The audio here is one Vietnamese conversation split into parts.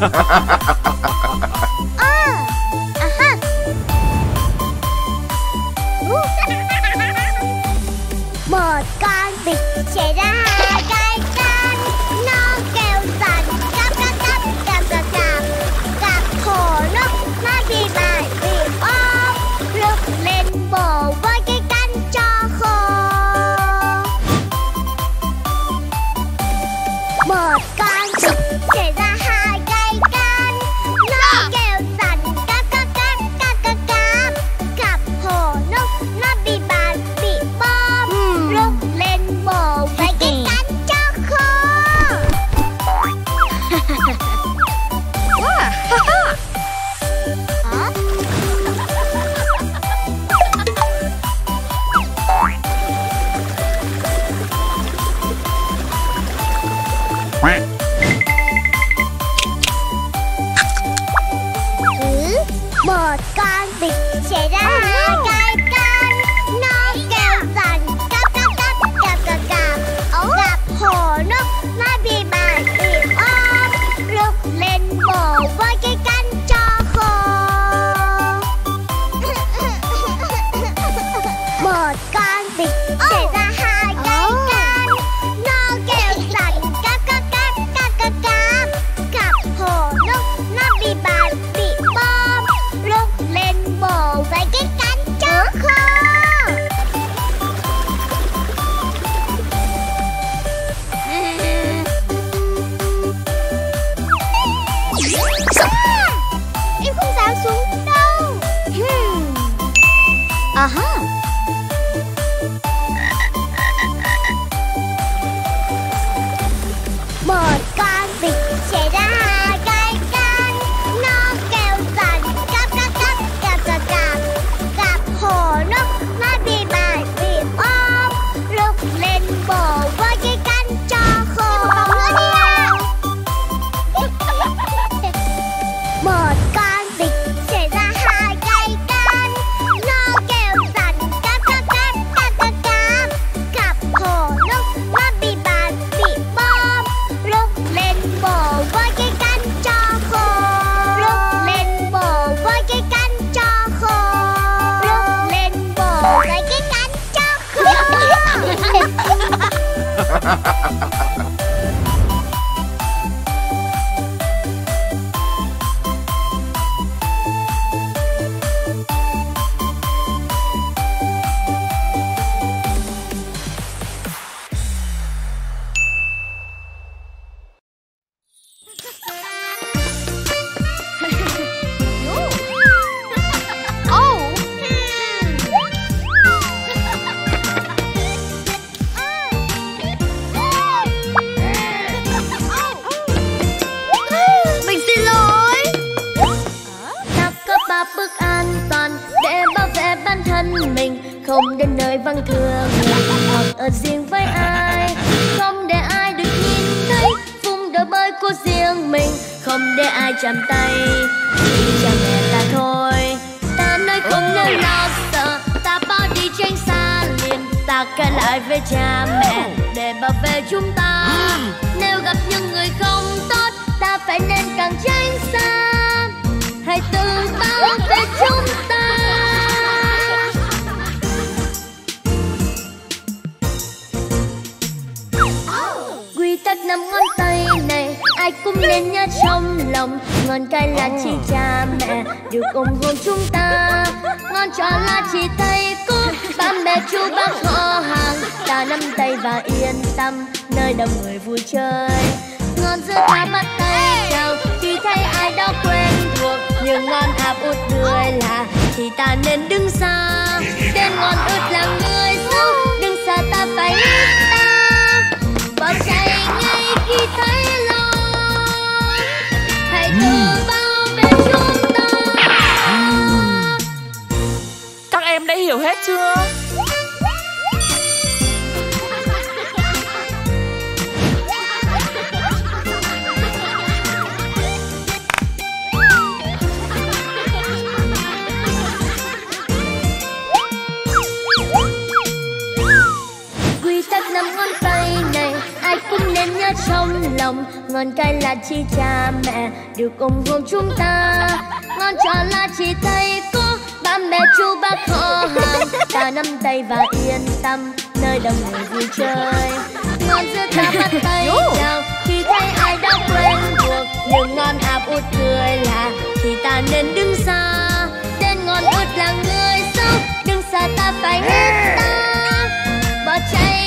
một con vịt chảy ra. hai thông thường hoặc ở riêng với ai? Không để ai được nhìn thấy. Vùng đôi bơi của riêng mình không để ai chạm tay. Chỉ cha mẹ ta thôi. Ta nơi không nên lo sợ. Ta bỏ đi tranh xa liền. Ta kể lại với cha mẹ để bảo vệ chúng ta. Nếu gặp những người không tốt ta phải nên càng tránh xa. Hãy tự bảo vệ chúng ta tắc năm ngón tay này ai cũng nên nhớ trong lòng. Ngón cái là chỉ cha mẹ được ủng hộ chúng ta. Ngón trỏ là chỉ thầy cô ba mẹ chú bác họ hàng. Ta nắm tay và yên tâm nơi đông người vui chơi. Ngón giữa ta bắt tay chào khi thấy ai đó quen thuộc. Nhưng ngón áp út người là thì ta nên đứng hiểu hết chưa? quy tắc ngón tay này, ai cũng nên nhớ trong lòng ngón cái là chỉ cha mẹ, được ủng hộ chúng ta ngón trỏ là chỉ thầy nắm tay và yên tâm nơi đông người vui chơi. Ngón giữa ta bắt tay chào khi thấy ai đó quen thuộc nhưng ngón áp út cười là thì ta nên đứng xa tên ngón út là người xấu đứng xa ta phải hết ta. Bỏ chạy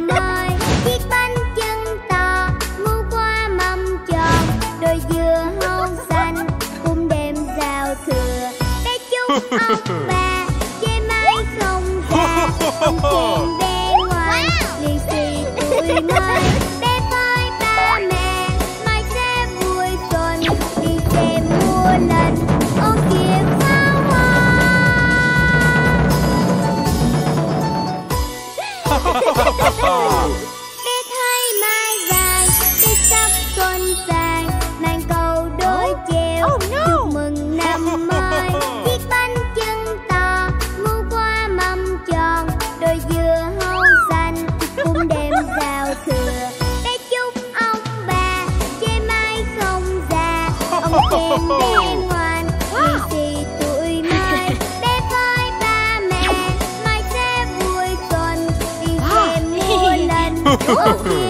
mừng chiếc bánh chân to, mua qua mâm tròn. Đôi dưa hấu xanh, cùng đêm giao thừa. Bé chúc ông Uhul.